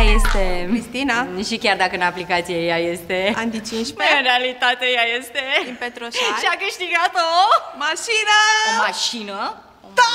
ea este... Cristina. Și chiar dacă în aplicație ea este... Andy 15. În realitate ea este... Din Petroșani. Și a câștigat o... Mașină! O mașină? Da!